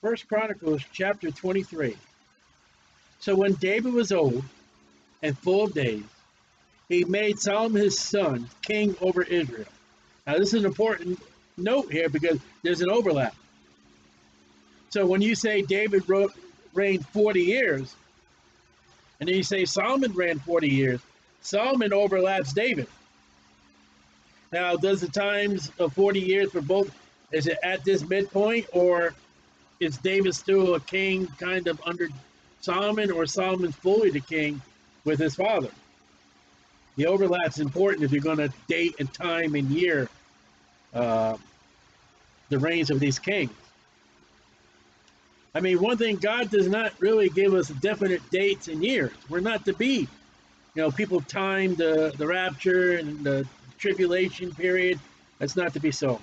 First Chronicles chapter 23. So when David was old and full of days, he made Solomon his son king over Israel. Now this is an important note here because there's an overlap. So when you say David wrote, reigned 40 years, and then you say Solomon ran 40 years, Solomon overlaps David. Now, does the times of 40 years for both, is it at this midpoint, or is David still a king kind of under Solomon, or Solomon's fully the king with his father? The overlap's important if you're going to date and time and year uh, the reigns of these kings. I mean, one thing, God does not really give us definite dates and years. We're not to be, you know, people time the, the rapture and the tribulation period. That's not to be so.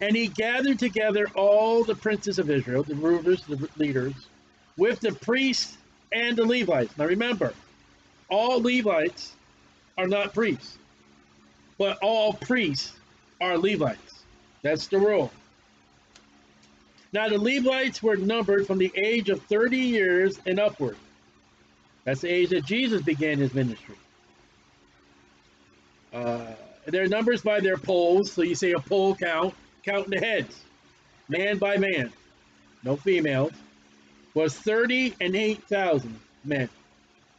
And he gathered together all the princes of Israel, the rulers, the leaders, with the priests and the Levites. Now remember, all Levites are not priests, but all priests are Levites. That's the rule. Now the Levites were numbered from the age of 30 years and upward. That's the age that Jesus began his ministry. Uh, their numbers by their polls, so you say a poll count, counting the heads, man by man, no females, was 30 and 8,000 men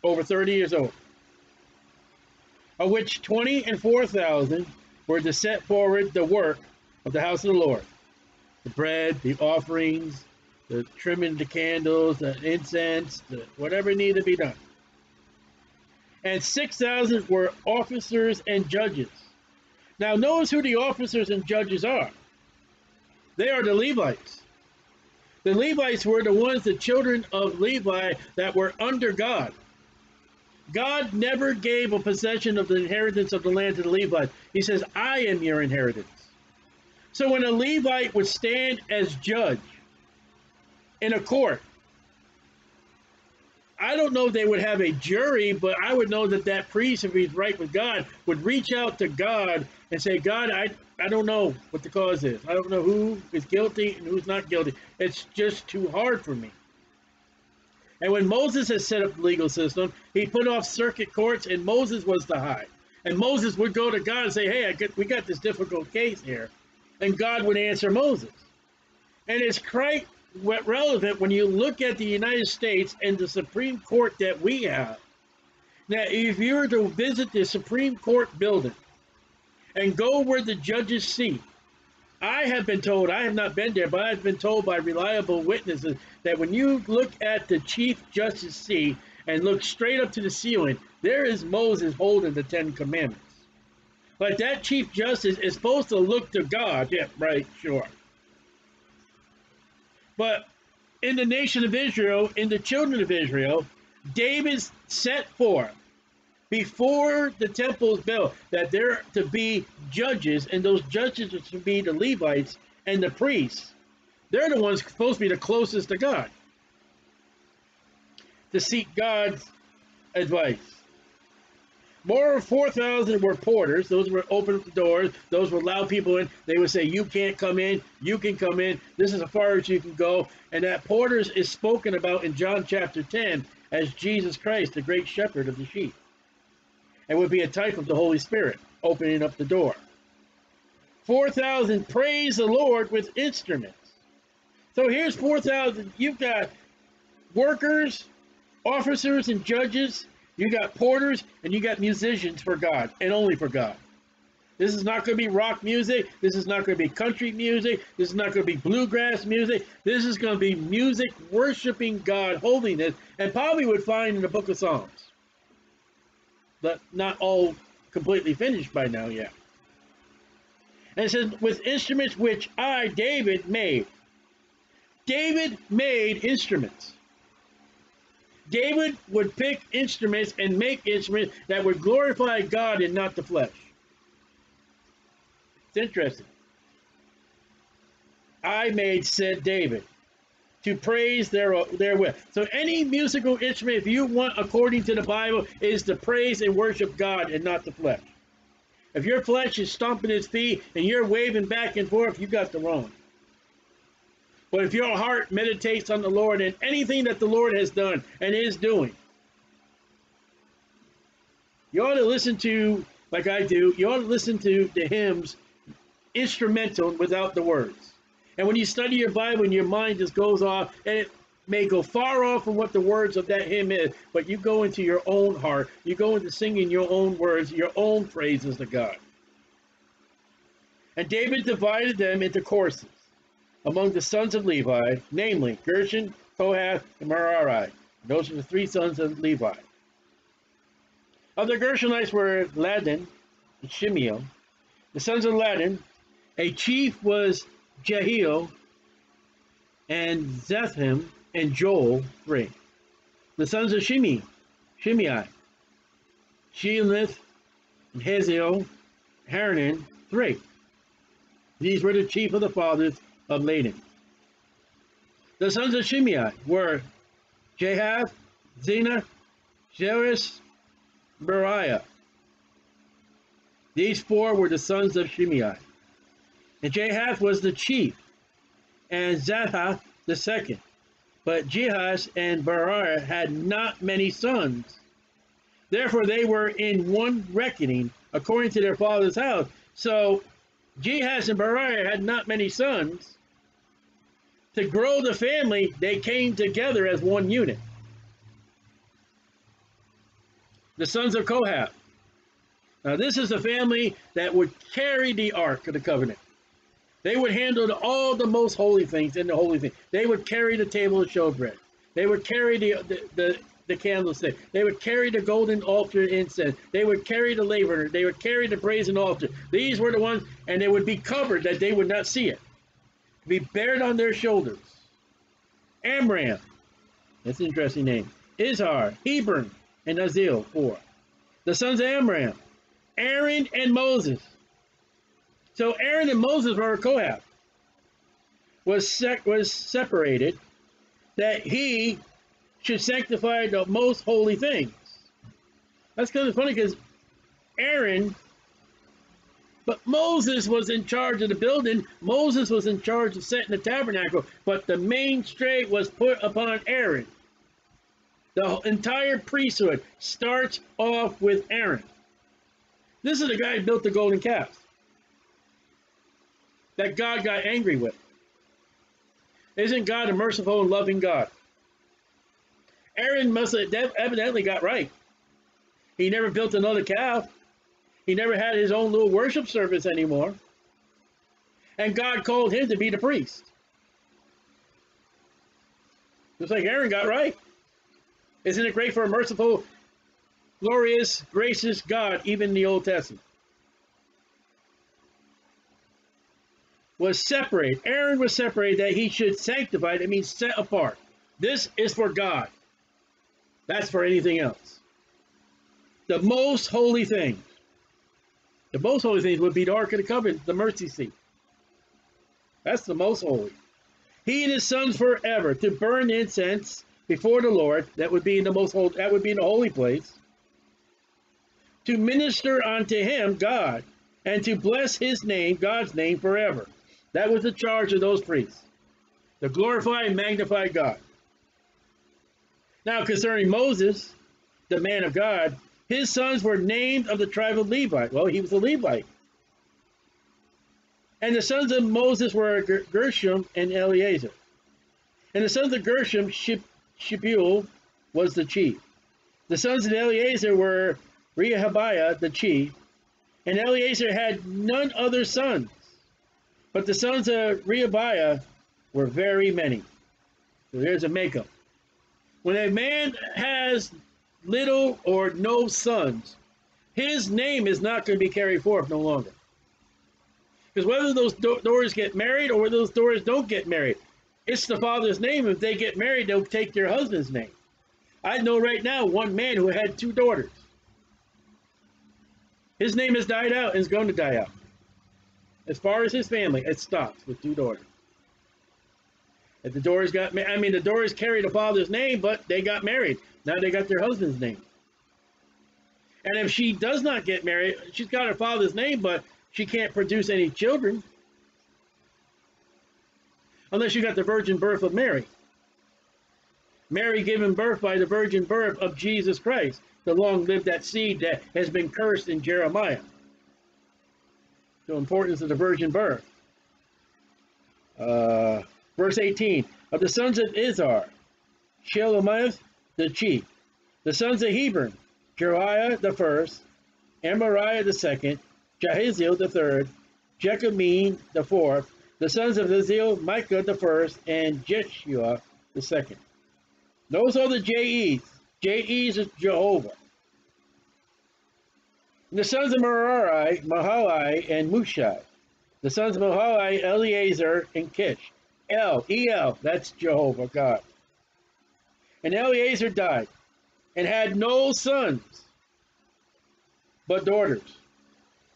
over 30 years old, of which 20 and 4,000 were to set forward the work of the house of the Lord the bread, the offerings, the trimming the candles, the incense, the whatever needed to be done. And 6,000 were officers and judges. Now, notice who the officers and judges are. They are the Levites. The Levites were the ones, the children of Levi, that were under God. God never gave a possession of the inheritance of the land to the Levites. He says, I am your inheritance. So when a Levite would stand as judge in a court, I don't know if they would have a jury, but I would know that that priest, if he's right with God, would reach out to God and say, God, I, I don't know what the cause is. I don't know who is guilty and who's not guilty. It's just too hard for me. And when Moses had set up the legal system, he put off circuit courts, and Moses was the high. And Moses would go to God and say, hey, get, we got this difficult case here and God would answer Moses. And it's quite relevant when you look at the United States and the Supreme Court that we have. Now, if you were to visit the Supreme Court building and go where the judges sit, I have been told, I have not been there, but I've been told by reliable witnesses that when you look at the Chief Justice seat and look straight up to the ceiling, there is Moses holding the Ten Commandments. But that Chief Justice is supposed to look to God. Yeah, right, sure. But in the nation of Israel, in the children of Israel, David set forth before the temple is built that there are to be judges, and those judges are to be the Levites and the priests. They're the ones supposed to be the closest to God to seek God's advice. More than 4,000 were porters. Those were open the doors. Those would allow people in. They would say, you can't come in. You can come in. This is as far as you can go. And that porters is spoken about in John chapter 10 as Jesus Christ, the great shepherd of the sheep. And would be a type of the Holy Spirit opening up the door. 4,000 praise the Lord with instruments. So here's 4,000. You've got workers, officers, and judges you got porters and you got musicians for God and only for God. This is not going to be rock music. This is not going to be country music. This is not going to be bluegrass music. This is going to be music worshiping God, holiness, and probably would find in the book of Psalms. But not all completely finished by now yet. And it says, with instruments which I, David, made. David made instruments. David would pick instruments and make instruments that would glorify God and not the flesh. It's interesting. I made, said David, to praise their, therewith. So any musical instrument, if you want, according to the Bible, is to praise and worship God and not the flesh. If your flesh is stomping its feet and you're waving back and forth, you got the wrong. But if your heart meditates on the Lord and anything that the Lord has done and is doing, you ought to listen to, like I do, you ought to listen to the hymns instrumental without the words. And when you study your Bible and your mind just goes off, and it may go far off from what the words of that hymn is, but you go into your own heart, you go into singing your own words, your own praises to God. And David divided them into courses among the sons of Levi, namely Gershon, Kohath, and Merari. Those are the three sons of Levi. Of the Gershonites were Laadan and Shimei. The sons of Laadan, a chief was Jehiel, and Zetham, and Joel, three. The sons of Shimei, Shimei, Sheelith, and Haziel, Haranan, three. These were the chief of the fathers of Laadan. The sons of Shimei were Jahath, Zina, Jeris, Beriah. These four were the sons of Shimei. And Jahath was the chief, and Zahath the second. But Jehaz and Beriah had not many sons. Therefore they were in one reckoning, according to their father's house. So Jehaz and Beriah had not many sons. To grow the family, they came together as one unit. The sons of Kohath. Now this is the family that would carry the Ark of the Covenant. They would handle all the most holy things in the holy thing. They would carry the table of showbread. They would carry the, the, the, the candlestick. They would carry the golden altar incense. They would carry the laver. They would carry the brazen altar. These were the ones, and they would be covered that they would not see it. Be bared on their shoulders. Amram, that's an interesting name. Izhar, Hebron, and Azil, four. The sons of Amram, Aaron and Moses. So Aaron and Moses were Kohath. Was was separated that he should sanctify the most holy things. That's kind of funny because Aaron, but Moses was in charge of the building. Moses was in charge of setting the tabernacle, but the main straight was put upon Aaron. The entire priesthood starts off with Aaron. This is the guy who built the golden calf that God got angry with. Isn't God a merciful and loving God? Aaron must have evidently got right. He never built another calf. He never had his own little worship service anymore. And God called him to be the priest. Just like Aaron got right. Isn't it great for a merciful, glorious, gracious God, even in the Old Testament? Was separate. Aaron was separated that he should sanctify. That means set apart. This is for God. That's for anything else. The most holy things. The most holy things would be the Ark of the Covenant, the mercy seat. That's the most holy. He and his sons forever to burn incense before the Lord. That would be in the most holy. That would be in the holy place. To minister unto him, God, and to bless his name, God's name, forever. That was the charge of those priests, to glorify and magnify God. Now, concerning Moses, the man of God, his sons were named of the tribe of Levi. Well, he was a Levite. And the sons of Moses were Gershom and Eleazar. And the sons of Gershom, Shebuel was the chief. The sons of Eleazar were Rehabiah, the chief. And Eleazar had none other sons. But the sons of Rehabiah were very many. So there's a makeup. When a man has little or no sons, his name is not going to be carried forth no longer. Because whether those do get married or whether those doors don't get married, it's the father's name. If they get married, they'll take their husband's name. I know right now one man who had two daughters. His name has died out and is going to die out. As far as his family, it stops with two daughters. If the Doors got, I mean, the Doors carried the father's name, but they got married. Now they got their husband's name. And if she does not get married, she's got her father's name, but she can't produce any children. unless you got the virgin birth of Mary. Mary given birth by the virgin birth of Jesus Christ, the long-lived that seed that has been cursed in Jeremiah. The importance of the virgin birth. Uh, verse 18, of the sons of Izhar, Shelomith the chief, the sons of Hebron, Jeriah the first, Amariah the second, Jahaziel the third, Jechamine the fourth, the sons of Aziel, Micah the first, and Jeshua the second. Those are the J.E.s. J.E.s is Jehovah. The sons of Merari, Mahalai, and Mushi. The sons of Mahalai, Eleazar, and Kish. El, E-L, that's Jehovah God. And Eleazar died, and had no sons, but daughters.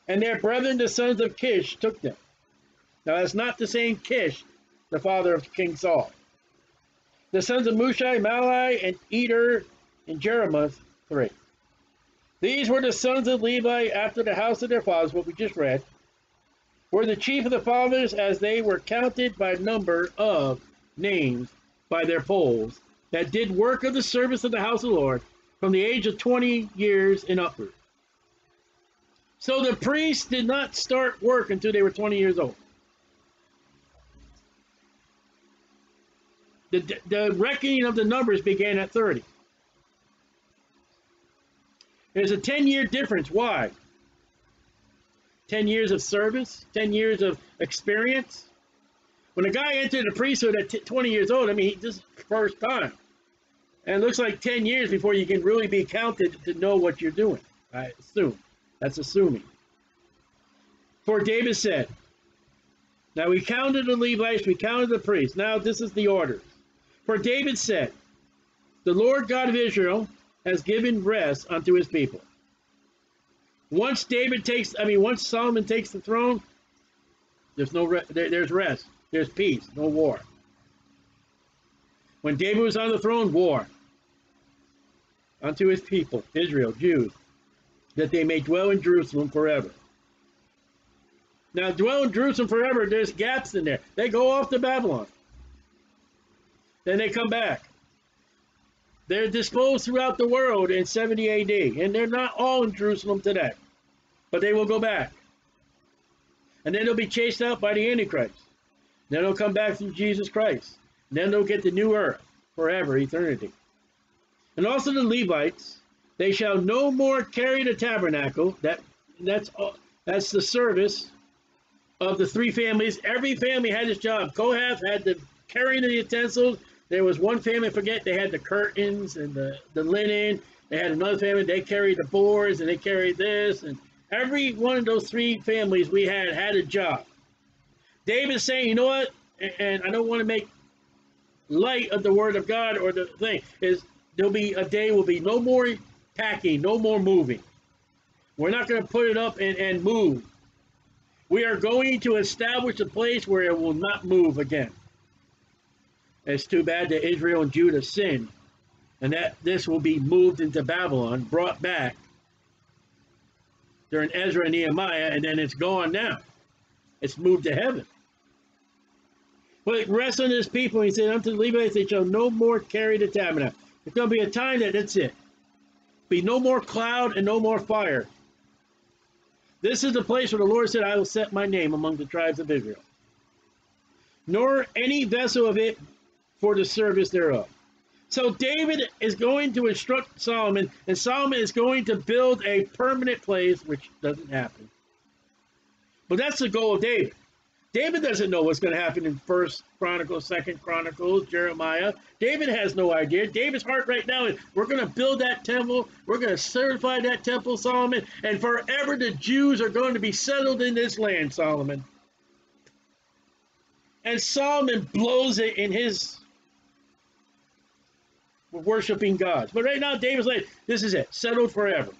And their brethren, the sons of Kish, took them. Now that's not the same Kish, the father of King Saul. The sons of Mushi, Malai, and Eder, and Jeremoth, three. These were the sons of Levi after the house of their fathers, what we just read, were the chief of the fathers as they were counted by number of names by their polls that did work of the service of the house of the Lord from the age of 20 years and upward. So the priests did not start work until they were 20 years old. The, the reckoning of the numbers began at 30. There's a 10 year difference. Why? 10 years of service, 10 years of experience. When a guy entered the priesthood at 20 years old, I mean, this is first time. And it looks like 10 years before you can really be counted to know what you're doing, I assume. That's assuming. For David said, Now we counted the Levites, we counted the priests. Now this is the order. For David said, The Lord God of Israel has given rest unto his people. Once David takes, I mean, once Solomon takes the throne, there's no, there, there's rest, there's peace, no war. When David was on the throne, war unto his people, Israel, Jews, that they may dwell in Jerusalem forever. Now, dwell in Jerusalem forever, there's gaps in there. They go off to Babylon. Then they come back. They're disposed throughout the world in 70 AD, and they're not all in Jerusalem today, but they will go back. And then they'll be chased out by the Antichrist. Then they'll come back through Jesus Christ. then they'll get the new earth forever, eternity. And also the Levites, they shall no more carry the tabernacle. That that's all that's the service of the three families. Every family had its job. Kohath had the carrying the utensils. There was one family, forget, they had the curtains and the, the linen. They had another family, they carried the boards and they carried this. And every one of those three families we had had a job. David's saying, you know what? And I don't want to make light of the word of God or the thing, is there'll be a day will be no more packing, no more moving. We're not going to put it up and, and move. We are going to establish a place where it will not move again. It's too bad that Israel and Judah sinned, and that this will be moved into Babylon, brought back during Ezra and Nehemiah, and then it's gone now. It's moved to heaven. But it rests on his people. He said, Unto the Levites they shall no more carry the tabernacle. There's going to be a time that that's it. Be no more cloud and no more fire. This is the place where the Lord said, I will set my name among the tribes of Israel. Nor any vessel of it for the service thereof. So David is going to instruct Solomon, and Solomon is going to build a permanent place, which doesn't happen. But that's the goal of David. David doesn't know what's going to happen in First Chronicles, Second Chronicles, Jeremiah. David has no idea. David's heart right now is we're going to build that temple. We're going to certify that temple, Solomon, and forever the Jews are going to be settled in this land, Solomon. And Solomon blows it in his worshiping gods. But right now, David's like, this is it, settled forever.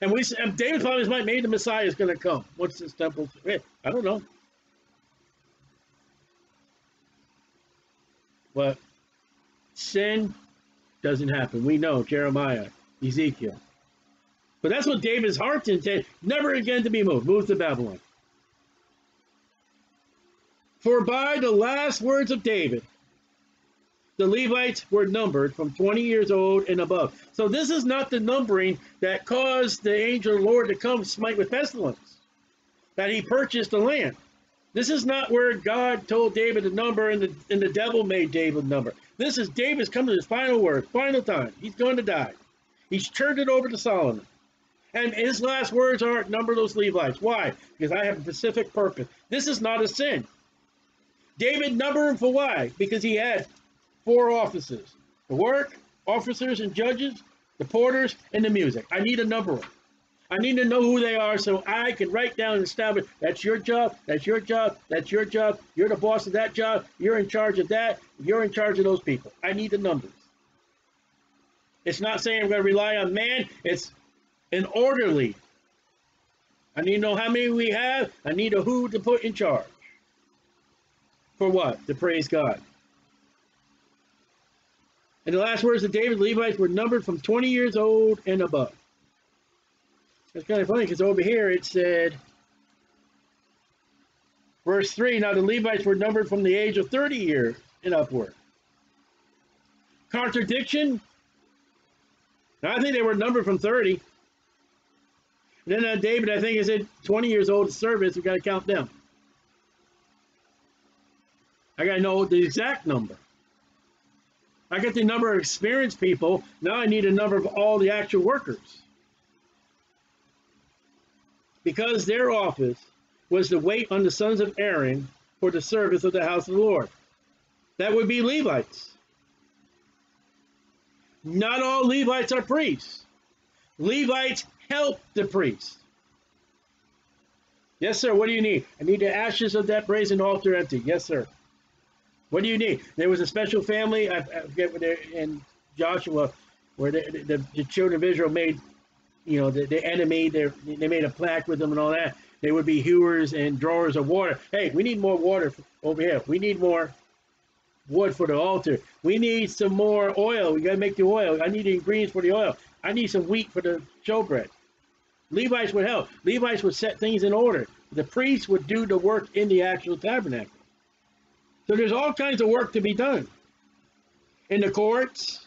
And we and David probably might maybe the Messiah is going to come. What's this temple? I don't know. But sin doesn't happen. We know Jeremiah, Ezekiel. But that's what David's heart intended. Never again to be moved. Moved to Babylon. For by the last words of David, the Levites were numbered from 20 years old and above. So this is not the numbering that caused the angel of the Lord to come smite with pestilence, that he purchased the land. This is not where God told David to number and the, and the devil made David number. This is David's coming to his final word, final time. He's going to die. He's turned it over to Solomon. And his last words are, number those Levites. Why? Because I have a specific purpose. This is not a sin. David numbered for why? Because he had four offices. The work, officers and judges, the porters, and the music. I need a number of them. I need to know who they are so I can write down and establish that's your job, that's your job, that's your job, you're the boss of that job, you're in charge of that, you're in charge of those people. I need the numbers. It's not saying I'm going to rely on man, it's an orderly. I need to know how many we have, I need a who to put in charge. For what? To praise God. And the last words of David, Levites were numbered from 20 years old and above. It's kind of funny because over here it said, verse 3 Now the Levites were numbered from the age of 30 years and upward. Contradiction? I think they were numbered from 30. And then uh, David, I think, is at 20 years old to service. We've got to count them. I got to know the exact number. I get the number of experienced people. Now I need a number of all the actual workers because their office was to wait on the sons of Aaron for the service of the house of the Lord. That would be Levites. Not all Levites are priests. Levites help the priests. Yes, sir. What do you need? I need the ashes of that brazen altar empty. Yes, sir. What do you need? There was a special family, I, I forget what they in Joshua, where the, the, the children of Israel made you know, the, the enemy, they they made a plaque with them and all that. They would be hewers and drawers of water. Hey, we need more water over here. We need more wood for the altar. We need some more oil. We got to make the oil. I need the ingredients for the oil. I need some wheat for the showbread. Levites would help. Levites would set things in order. The priests would do the work in the actual tabernacle. So there's all kinds of work to be done. In the courts,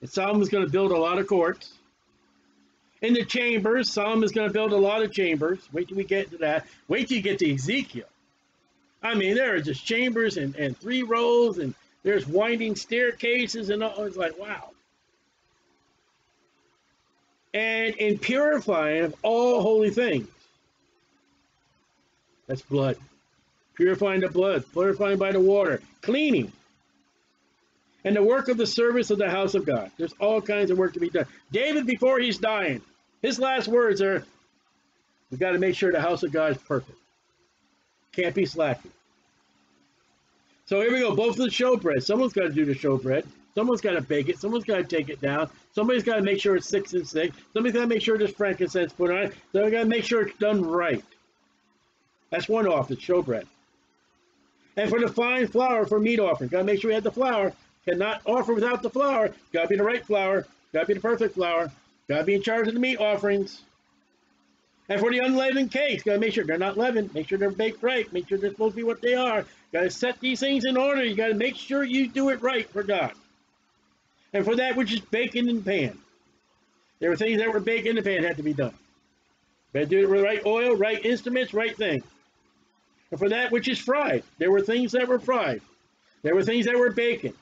and Solomon's going to build a lot of courts in the chambers. Solomon's going to build a lot of chambers. Wait till we get to that. Wait till you get to Ezekiel. I mean, there are just chambers and, and three rows, and there's winding staircases, and all. It's like, wow. And in purifying of all holy things, that's blood. Purifying the blood, purifying by the water, cleaning. And the work of the service of the house of God. There's all kinds of work to be done. David, before he's dying, his last words are, we've got to make sure the house of God is perfect. Can't be slacking. So here we go, both of the showbread. Someone's got to do the showbread. Someone's got to bake it. Someone's got to take it down. Somebody's got to make sure it's six and six. Somebody's got to make sure there's frankincense put on it. So we got to make sure it's done right. That's one office, showbread. And for the fine flour for meat offering, got to make sure we have the flour. Cannot offer without the flour. Got to be the right flour. Got to be the perfect flour. Gotta be in charge of the meat offerings. And for the unleavened cakes, gotta make sure they're not leavened. Make sure they're baked right. Make sure they're supposed to be what they are. Gotta set these things in order. You gotta make sure you do it right for God. And for that which is baking in pan. There were things that were baked in the pan had to be done. Better do it with right oil, right instruments, right thing. And for that which is fried, there were things that were fried. There were things that were baking.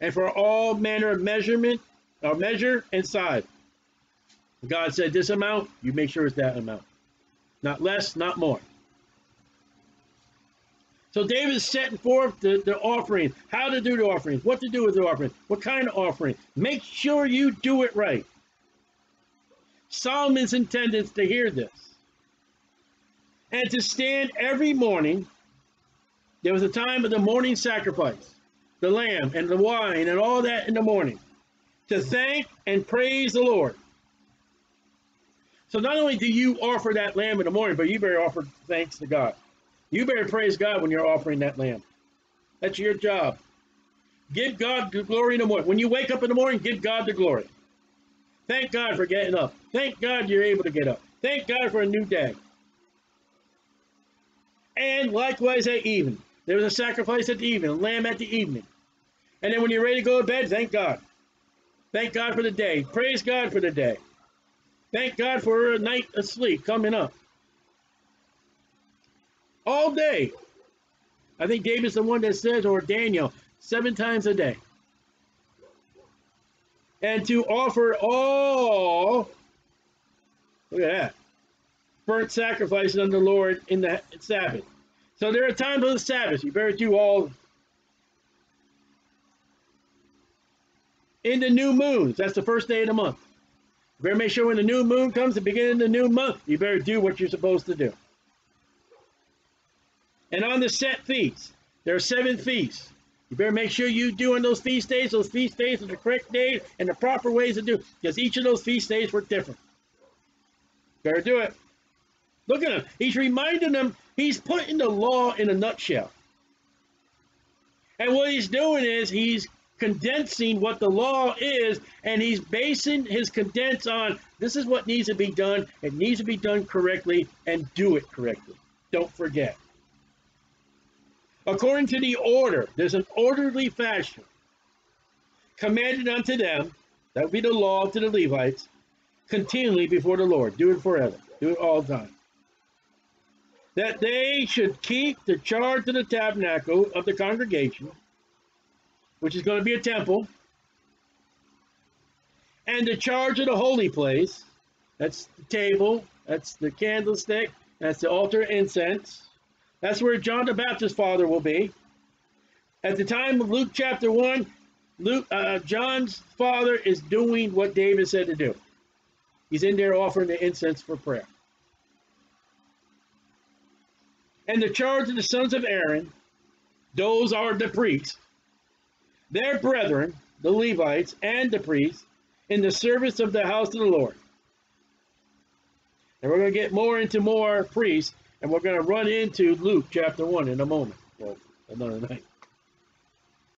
And for all manner of measurement, or measure and size. God said this amount, you make sure it's that amount. Not less, not more. So David is setting forth the, the offering, how to do the offerings, what to do with the offering, what kind of offering. Make sure you do it right. Solomon's intended to hear this. And to stand every morning, there was a time of the morning sacrifice, the lamb and the wine and all that in the morning to thank and praise the Lord. So not only do you offer that lamb in the morning, but you better offer thanks to God. You better praise God when you're offering that lamb. That's your job. Give God the glory in the morning. When you wake up in the morning, give God the glory. Thank God for getting up. Thank God you're able to get up. Thank God for a new day. And likewise at evening. There was a sacrifice at the evening, lamb at the evening. And then when you're ready to go to bed, thank God. Thank God for the day. Praise God for the day. Thank God for a night of sleep coming up. All day. I think David's the one that says, or Daniel, seven times a day. And to offer all, look at that, burnt sacrifices unto the Lord in the Sabbath. So there are times on the Sabbath, you better do all. In the new moons, that's the first day of the month. You better make sure when the new moon comes, the beginning of the new month, you better do what you're supposed to do. And on the set feasts, there are seven feasts. You better make sure you do on those feast days, those feast days are the correct days and the proper ways to do, because each of those feast days were different. Better do it. Look at him. He's reminding them, he's putting the law in a nutshell. And what he's doing is he's condensing what the law is, and he's basing his condense on this is what needs to be done. It needs to be done correctly and do it correctly. Don't forget. According to the order, there's an orderly fashion commanded unto them, that would be the law to the Levites, continually before the Lord. Do it forever. Do it all the time. That they should keep the charge of the tabernacle of the congregation, which is going to be a temple, and the charge of the holy place, that's the table, that's the candlestick, that's the altar incense, that's where John the Baptist's father will be. At the time of Luke chapter 1, Luke, uh, John's father is doing what David said to do. He's in there offering the incense for prayer. And the charge of the sons of Aaron, those are the priests, their brethren, the Levites, and the priests, in the service of the house of the Lord. And we're going to get more into more priests and we're going to run into Luke chapter 1 in a moment. Well, another night.